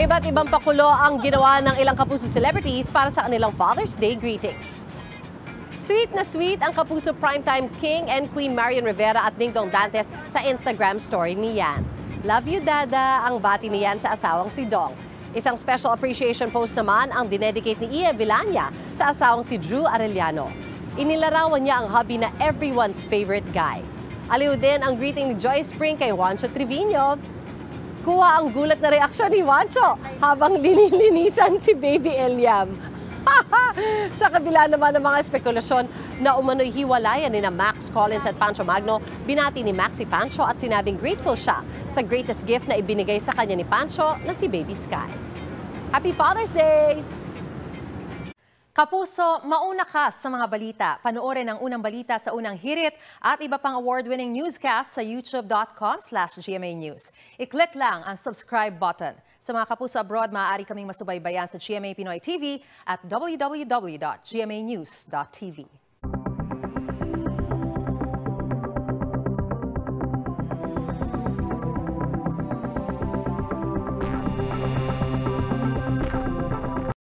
Iba't ibang pakulo ang ginawa ng ilang kapuso celebrities para sa kanilang Father's Day greetings. Sweet na sweet ang kapuso primetime king and queen Marian Rivera at Ding Dong Dantes sa Instagram story ni Yan. Love you, Dada, ang bati ni Yan sa asawang si Dong. Isang special appreciation post naman ang dinedicate ni Ia Villania sa asawang si Drew Arellano. Inilarawan niya ang hubby na everyone's favorite guy. Aliw din ang greeting ni Joy Spring kay Juancho Trevino. Kuha ang gulat na reaksyon ni Juancho habang linilinisan si Baby Eliam. sa kabila naman ng mga spekulasyon na umano'y hiwalayan ni na Max Collins at Pancho Magno, binati ni Maxi Pancho at sinabing grateful siya sa greatest gift na ibinigay sa kanya ni Pancho na si Baby Sky. Happy Father's Day! Kapuso, mauna ka sa mga balita. Panoorin ang unang balita sa unang hirit at iba pang award-winning newscast sa youtube.com slash GMA News. I-click lang ang subscribe button. Sa mga kapuso abroad, maaari kaming masubaybayan sa GMA Pinoy TV at www.gmanews.tv.